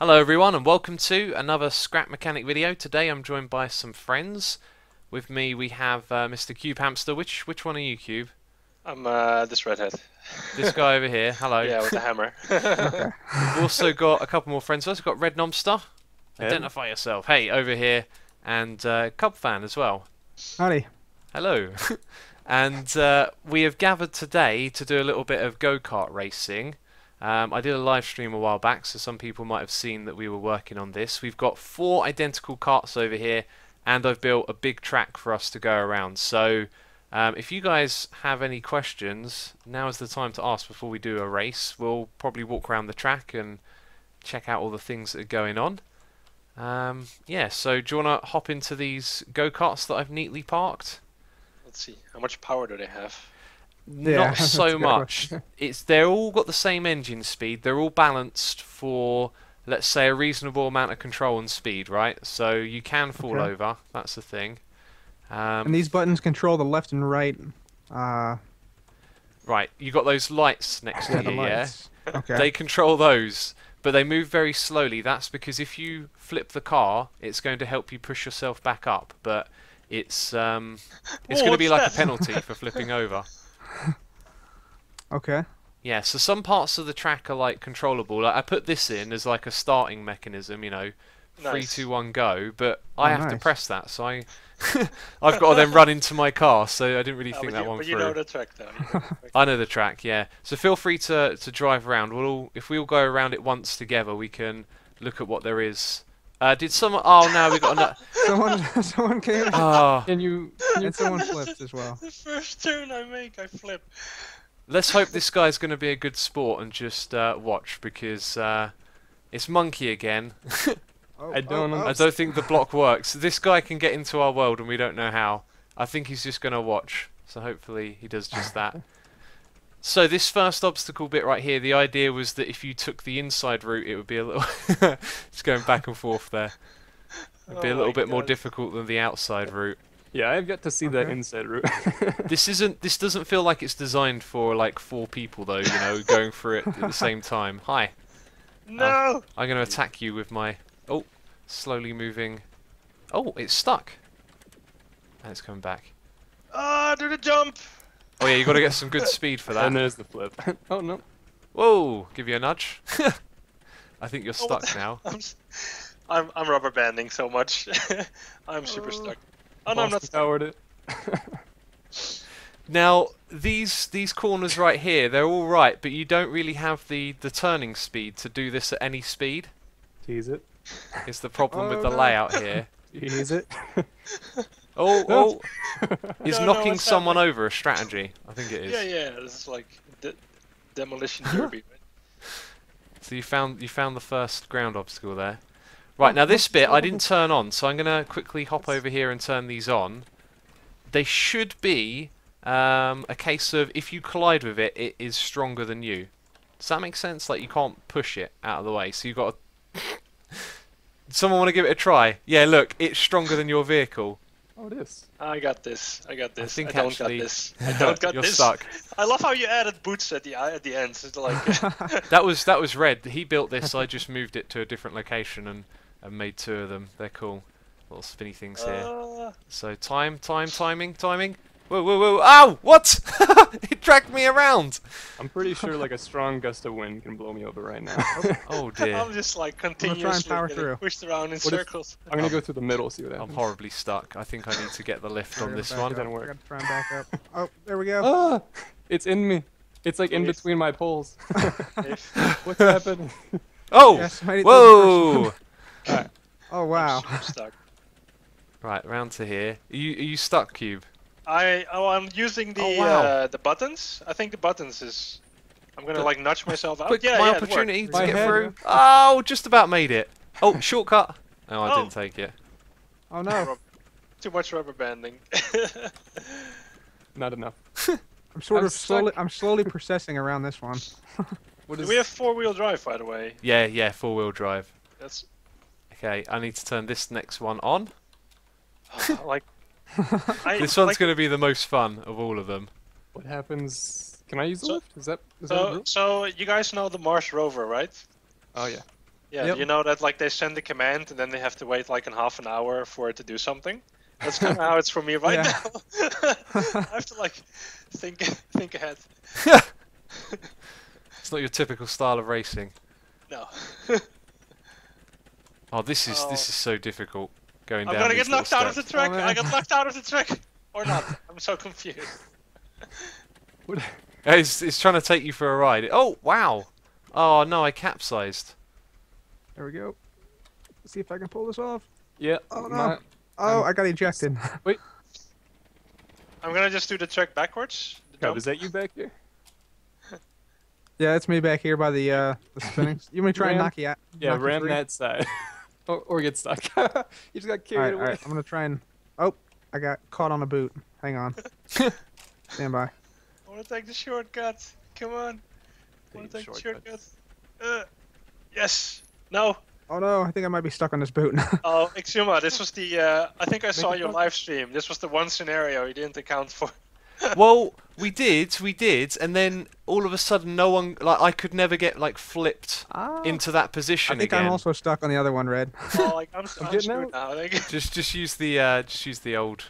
Hello everyone and welcome to another Scrap Mechanic video. Today I'm joined by some friends. With me we have uh, Mr. Cube Hamster. Which which one are you, Cube? I'm uh, this redhead. This guy over here. Hello. Yeah, with the hammer. We've also got a couple more friends. We've got Red Nomster. Hey. Identify yourself. Hey, over here. And uh, Cub Fan as well. Howdy. Hello. and uh, we have gathered today to do a little bit of go-kart racing. Um, I did a live stream a while back, so some people might have seen that we were working on this. We've got four identical carts over here, and I've built a big track for us to go around. So, um, if you guys have any questions, now is the time to ask before we do a race. We'll probably walk around the track and check out all the things that are going on. Um, yeah, so do you want to hop into these go-karts that I've neatly parked? Let's see. How much power do they have? Yeah, Not so much. question. It's they're all got the same engine speed. They're all balanced for let's say a reasonable amount of control and speed, right? So you can fall Okay. over. That's the thing. Um, And these buttons control the left and right. Uh, right, you got those lights next to the you, yeah? Okay. They control those, but they move very slowly. That's because if you flip the car, it's going to help you push yourself back up, but it's um, it's going to be what's like a penalty for flipping over. okay. Yeah, so some parts of the track are like controllable. Like I put this in as like a starting mechanism, you know, three, Nice. two, one, go. But I Oh, have to press that, so I, I've got to then run into my car. So I didn't really Oh, think but that you, one but through. you know the track though. You know the track. I know the track, yeah. So feel free to to drive around. We'll all, if we all go around it once together, we can look at what there is. Uh, did someone? Oh no, we got another. Someone, someone came Oh, Can you? Can you and someone flipped as well. the first turn I make, I flip. Let's hope this guy's going to be a good sport and just uh, watch because uh, it's monkey again. Oh, I don't oh, I don't think the block works. This guy can get into our world and we don't know how. I think he's just going to watch. So hopefully he does just that. So this first obstacle bit right here, the idea was that if you took the inside route, it would be a little... it's going back and forth there. It'd be a Oh little my bit more difficult than the outside route. Yeah, I've yet to see the Okay. inside route. This isn't. This doesn't feel like it's designed for like four people though. You know, going through it at the same time. Hi. No! I'm going to attack you with my... Oh, slowly moving... Oh, it's stuck. And it's coming back. Ah, do the jump! Oh yeah, you got to get some good speed for that. and there's the flip. oh no. Whoa, give you a nudge. I think you're Oh, stuck the- now. I'm, s- I'm, I'm rubber banding so much. I'm super Oh. stuck. Oh no, I'm not Boston powered it. Now, these these corners right here, they're all right, but you don't really have the, the turning speed to do this at any speed. Tease it. Is the problem with Oh, the no. layout here. Tease it. Oh, oh, is No, no, knocking what's someone happening? over a strategy? I think it is. Yeah, yeah, this is like de- demolition derby. right? So you found you found the first ground obstacle there. Right now this bit I didn't turn on, so I'm gonna quickly hop over here and turn these on. They should be um, a case of if you collide with it, it is stronger than you. Does that make sense? Like you can't push it out of the way, so you've got. to... Someone want to give it a try? Yeah, look, it's stronger than your vehicle. Oh, it is. I got this. I got this. I this. think don't actually- got this. I don't got You're this. stuck. I love how you added boots at the at the end. It's like That was that was red. He built this. I just moved it to a different location and, and made two of them. They're cool. Little spinny things here. uh, So time, time, timing, timing. Whoa, whoa, whoa! Ow! What? it dragged me around. I'm pretty sure like a strong gust of wind can blow me over right now. Oh dear. I'm just like try and continuously power getting through. pushed around in if- circles. I'm gonna go through the middle, see what happens. I'm horribly stuck. I think I need to get the lift on this back one. up. Didn't work. I gotta try and back up. Oh, there we go. Ah! It's in me. It's like in between my poles. What's happening? Oh! Yes, made it to the Whoa! Alright. Oh wow. I'm stuck. right, round to here. Are you, are you stuck, Cube? I oh I'm using the Oh, wow. uh, the buttons. I think the buttons is. I'm gonna like nudge myself out. Quick, yeah, my yeah, it opportunity to My get head. through. Oh, just about made it. Oh, shortcut. Oh, I Oh. didn't take it. Oh no. Too much rubber banding. Not enough. I'm sort I'm of slowly. stuck. I'm slowly processing around this one. What Do we have four wheel drive, by the way? Yeah, yeah, four wheel drive. That's Okay, I need to turn this next one on. like. I, This one's like, going to be the most fun of all of them. What happens? Can I use the So- lift? Is that? Is So, rule? so you guys know the Mars rover, right? Oh yeah. Yeah, Yep. you know that like they send the command and then they have to wait like a half an hour for it to do something. That's kind of how it's for me right Yeah. now. I have to like think think ahead. It's not your typical style of racing. No, Oh, this is this Oh. is so difficult going down. I'm gonna get knocked little out of the steps. track. Oh, I man. got knocked out of the track, or not? I'm so confused. What? It's, it's trying to take you for a ride. Oh wow! Oh no, I capsized. There we go. Let's see if I can pull this off. Yeah. Oh, no. my- Oh, Um, I got ejected. Wait. I'm gonna just do the track backwards. the God, is that you back here? yeah, it's me back here by the uh the spinning. You may me to try and knock you out? Yeah, knock ram that side. Or, or get stuck. you just got carried right, away. right. I'm gonna try and. Oh, I got caught on a boot. Hang on. Stand by. I wanna take the shortcut. Come on. I wanna Take take the shortcuts. shortcut. Uh, yes. No. Oh no, I think I might be stuck on this boot. Now. Oh, Xisuma, this was the. Uh, I think I saw your live stream. This was the one scenario you didn't account for. Well, we did, we did, and then all of a sudden, no one like I could never get like flipped ah, into that position I think again. I'm also stuck on the other one, Red. Oh, like, I'm, I'm, getting screwed now. I think. Just just use the uh, just use the old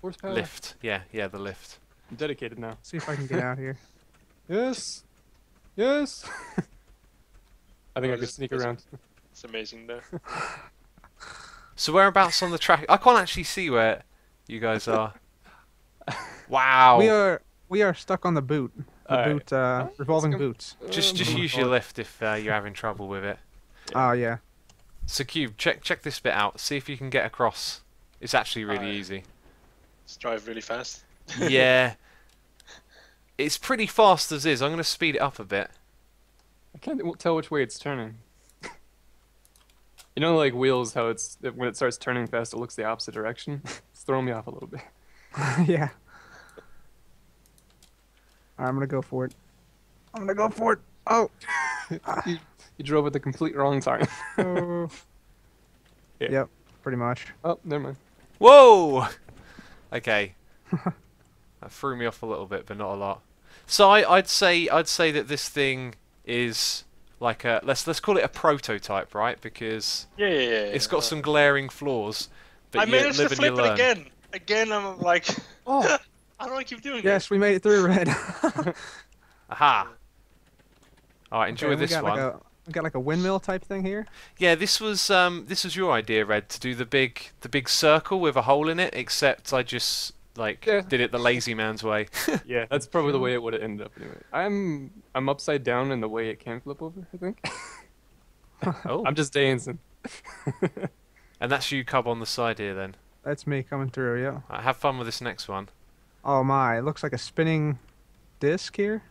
Horsepower. lift. Yeah, yeah, the lift. I'm dedicated now. see if I can get out here. Yes. Yes. I think Oh, I could this- sneak this- around. It's amazing though. So whereabouts on the track? I can't actually see where you guys are. Wow. We are we are stuck on the boot. The Alright. boot, uh, let's revolving boots. Just just Um, use your lift if uh, you're having trouble with it. Oh yeah. So Cube, check check this bit out. See if you can get across. It's actually really Alright. easy. Just drive really fast. yeah. It's pretty fast as is. I'm going to speed it up a bit. I can't tell which way it's turning. You know, like wheels, how it's when it starts turning fast, it looks the opposite direction. it's throwing me off a little bit. yeah. Alright, I'm gonna go for it. I'm gonna go for it. Oh. you, you drove at the complete wrong time. oh. Yeah. Yep. Pretty much. oh, never mind. Whoa! Okay. that threw me off a little bit, but not a lot. So I, I'd say I'd say that this thing is like a let's let's call it a prototype, right? Because Yeah, yeah, yeah. yeah. it's got some glaring flaws. But I you managed to live and you flip it learn. again. Again, I'm like, Oh, how do I keep doing it. Yes, we made it through, Red. Aha! All right, enjoy Okay, this got one. Like a, we got like a windmill type thing here. Yeah, this was um this was your idea, Red, to do the big the big circle with a hole in it. Except I just like Yeah. did it the lazy man's way. yeah, that's probably the way it would have ended up anyway. I'm I'm upside down in the way it can flip over. I think. oh, I'm just dancing. and that's you, Cub, on the side here. Then That's me coming through, yeah. Right, have fun with this next one. Oh my, it looks like a spinning disc here.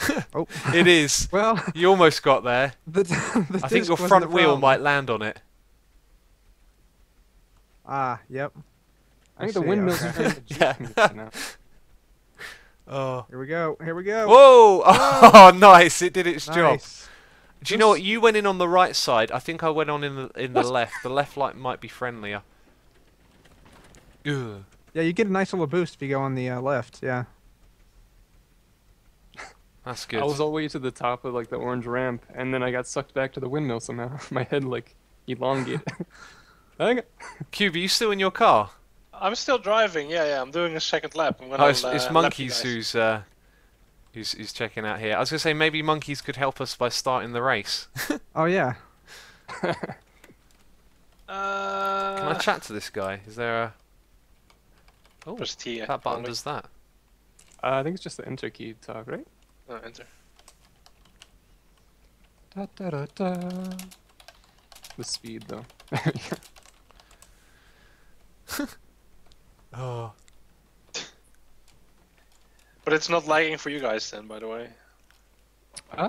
oh. It is. Well, You almost got there. the, the I think your front wheel problem. might land on it. Ah, yep. I think the see, windmills okay. are Yeah. yeah. now. Oh. Here we go. Here we go. Whoa! Oh, nice! It did its job. Nice. Do you know what? You went in on the right side. I think I went on in the in the What? left. The left light might be friendlier. Ugh. Yeah, you get a nice little boost if you go on the uh, left. Yeah. That's good. I was all the way to the top of like the orange ramp, and then I got sucked back to the windmill somehow. My head like elongated. I think Cube, are you still in your car? I'm still driving. Yeah, yeah. I'm doing a second lap. I'm gonna Oh, it's, uh, it's lap Monkeys who's uh, who's who's checking out here. I was gonna say maybe Monkeys could help us by starting the race. Oh yeah. Uh, Can I chat to this guy? Is there a? Oh, Press T. that button does that. uh, I think it's just the enter key to talk, right? Oh, enter. Da, da, da, da. The speed though. Oh. But it's not lagging for you guys then, by the way. uh,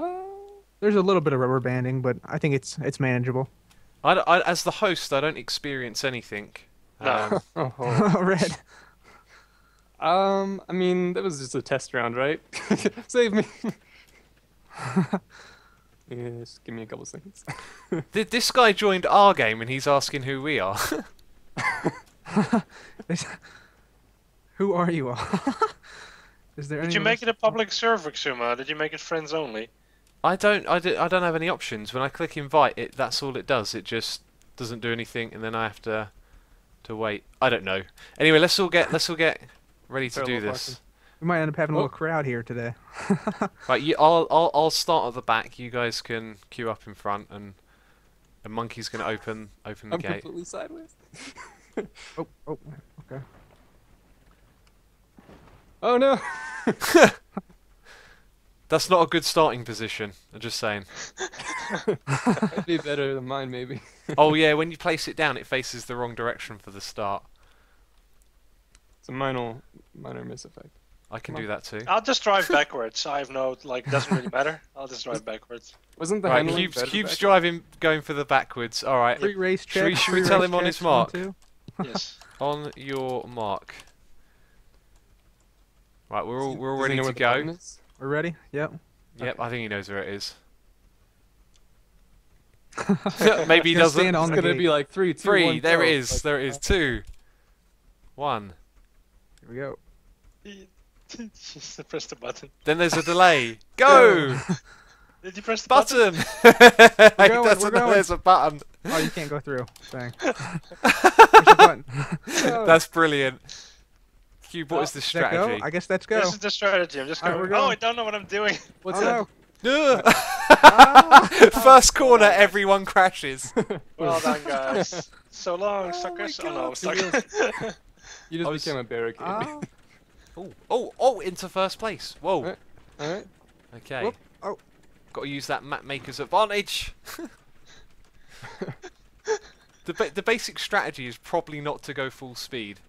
There's a little bit of rubber banding, but I think it's it's manageable. I, d- I- as the host, I don't experience anything. No. Um, oh, Red. Um, I mean, that was just a test round, right? Save me. yes, give me a couple seconds. th- this guy joined our game and he's asking who we are. Who are you all? Is there Did you make else- it a public server, Xisuma? Did you make it friends only? I don't, I, do, I don't have any options. When I click invite, it that's all it does. It just doesn't do anything, and then I have to to wait. I don't know. Anyway, let's all get let's all get ready to do this. parking. We might end up having a Oh. little crowd here today. Right, you, I'll, I'll I'll start at the back. You guys can queue up in front, and the monkey's gonna open open the I'm gate. completely sideways. Oh, oh, okay. Oh no! That's not a good starting position. I'm just saying. That'd be better than mine, maybe. oh yeah, when you place it down, it faces the wrong direction for the start. It's a minor, minor miss effect. I can Come do that too. I'll just drive backwards. I have no like. Doesn't really matter. I'll just drive backwards. Wasn't the Right, Cube's, Cube's back- driving, going for the backwards. All right, Free race check. Should we- should we tell him on his mark? Yes. on your mark. Right, we're all we're all ready know to where the go. We're ready? Yep. Yep, I think he knows where it is. Maybe he doesn't. stand on It's gonna gate. be like three, two, Three, one, there it is. Like, there it is. Two, one. Here we go. just press the button. Then there's a delay. Go Did you press the button? button. he going, we're going. there's a button. Oh, you can't go through. Dang. Push the button. No. That's brilliant. Cube, what Oh, is the Does that go? strategy? I guess let's go. This is the strategy. I'm just going. we're oh. I don't know what I'm doing. What's oh, that? no. Ugh. First corner, everyone crashes. Well done, guys. So long, Oh suckers. Oh, no, suckers. You just was- became a barricade. Ah. Oh, oh, oh! Into first place. Whoa. Right. Alright. Okay. Whoop. Oh. Got to use that map maker's advantage. the ba- the basic strategy is probably not to go full speed.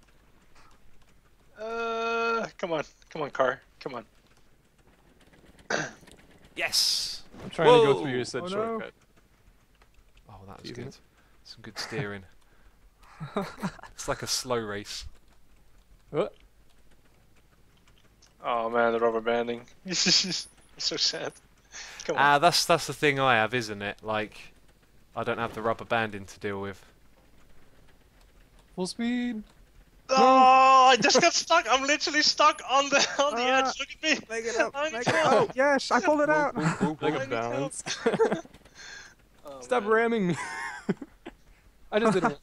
Uh, come on, come on, car, come on. Yes. I'm trying to go through your said Oh, no. shortcut. Oh, that was Easy. good. Some good steering. it's like a slow race. Oh, Oh man, the rubber banding. it's so sad. Come on. Ah, that's that's the thing I have, isn't it? Like, I don't have the rubber banding to deal with. full speed. Oh, I just got stuck. I'm literally stuck on the on the Ah. edge. Look at me. Make it up. I Make it help. up. Yes, I pulled it out. Like I a need balance. Oh, Stop man. ramming me. I just didn't.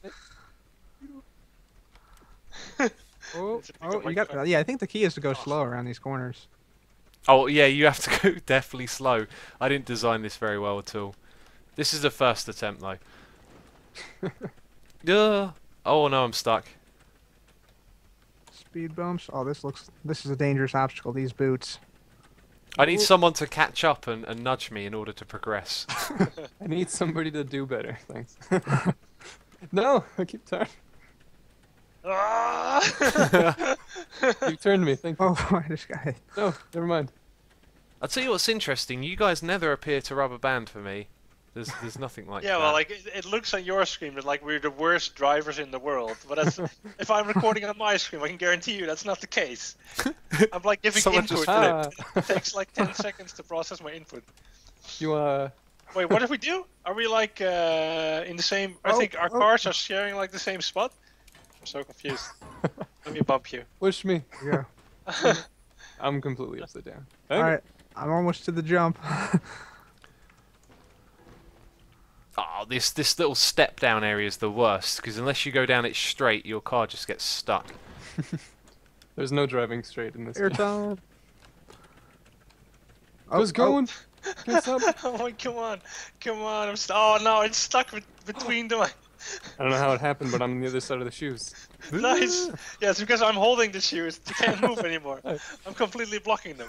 Oh, It's a big oh, you got. Yeah, I think the key is to go slow around these corners. Oh yeah, you have to go definitely slow. I didn't design this very well at all. This is the first attempt though. Yeah. Oh no, I'm stuck. Speed bumps. Oh, this looks. This is a dangerous obstacle. These boots. I need someone to catch up and, and nudge me in order to progress. I need somebody to do better. Thanks. no, I keep turning. Ah! You turned me. Thank you. Oh, I just got hit. No, never mind. I'll tell you what's interesting. You guys never appear to rubber band for me. There's there's nothing like yeah, that. well, like it, it looks on your screen that like we're the worst drivers in the world. But that's, if I'm recording on my screen, I can guarantee you that's not the case. I'm like giving Someone input. just and it- Ah, it takes like 10 seconds to process my input. you uh, Wait, what if we do? Are we like uh, in the same? I Oh, think our oh. cars are sharing like the same spot. I'm so confused. Let me bump you. push me. Yeah. I'm completely upside down. All right. I'm almost to the jump. Oh, this this little step down area is the worst because unless you go down it straight, your car just gets stuck. There's no driving straight in this. Air game. time. Just going. Can't oh my, come on, come on! I'm st- oh no, it's stuck between them. I don't know how it happened, but I'm on the other side of the shoes. nice. Yes, because I'm holding the shoes. You can't move anymore. Oh. I'm completely blocking them.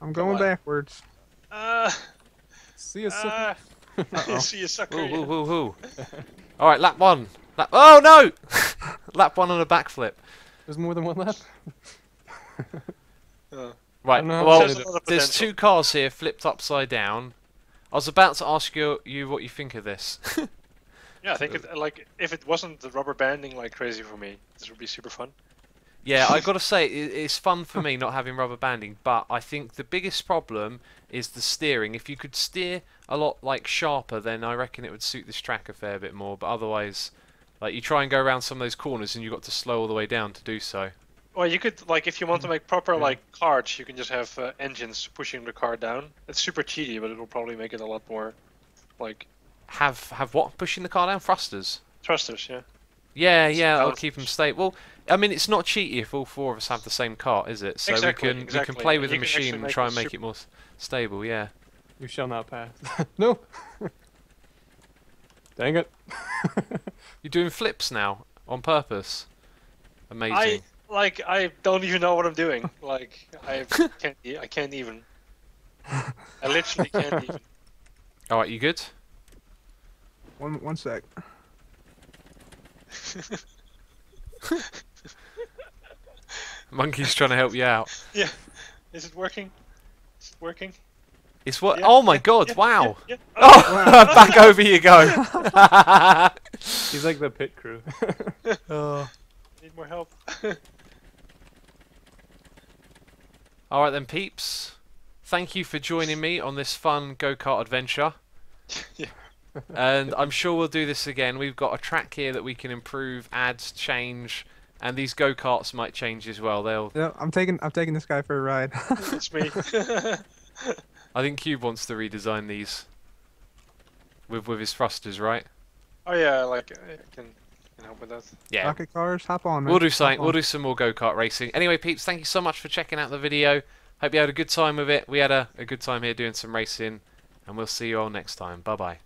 I'm going backwards. Uh, See you. soon. Uh, Uh-oh. see you sucker. Woo, yeah. woo, woo, woo. All right, lap one. Lap. Oh no! lap one on a backflip. There's more than one lap. Uh, Right. don't know how Well, There's a lot of there's two cars here flipped upside down. I was about to ask you you what you think of this. yeah, I think it, like if it wasn't the rubber banding like crazy for me, this would be super fun. Yeah, I gotta say it, it's fun for me not having rubber banding, but I think the biggest problem is the steering. If you could steer a lot like sharper, then I reckon it would suit this track a fair bit more. But otherwise, like you try and go around some of those corners, and you've got to slow all the way down to do so. Well, you could like if you want to make proper like carts, you can just have uh, engines pushing the car down. It's super cheaty, but it'll probably make it a lot more like Have have what pushing the car down? Thrusters. thrusters. Yeah. Yeah, Some yeah, that'll keep them stable. Well, I mean, it's not cheaty if all four of us have the same cart, is it? So Exactly, we can we can play with you the machine and try and make it more stable. Yeah. You shall not pass. no. Dang it. You're doing flips now on purpose. Amazing. I like I don't even know what I'm doing. Like I can't e- I can't even. I literally can't even. All right, you good? One one sec. Monkey's trying to help you out. Yeah. Is it working? Is it working? It's what? Yeah, oh my yeah, God! yeah, wow! Yeah, yeah. Oh, oh. back over you go. He's like the pit crew. oh. Need more help. All right then, peeps. Thank you for joining me on this fun go-kart adventure. Yeah. And I'm sure we'll do this again. We've got a track here that we can improve, add, change, and these go-karts might change as well. They'll. Yeah, I'm taking I'm taking this guy for a ride. it's me. I think Cube wants to redesign these with with his thrusters, right? oh yeah, like uh, I can, can help with that. Yeah. Rocket cars, hop on. Man. We'll do Hop something. We'll do some more go-kart racing. Anyway, peeps, thank you so much for checking out the video. Hope you had a good time with it. We had a, a good time here doing some racing, and we'll see you all next time. Bye bye.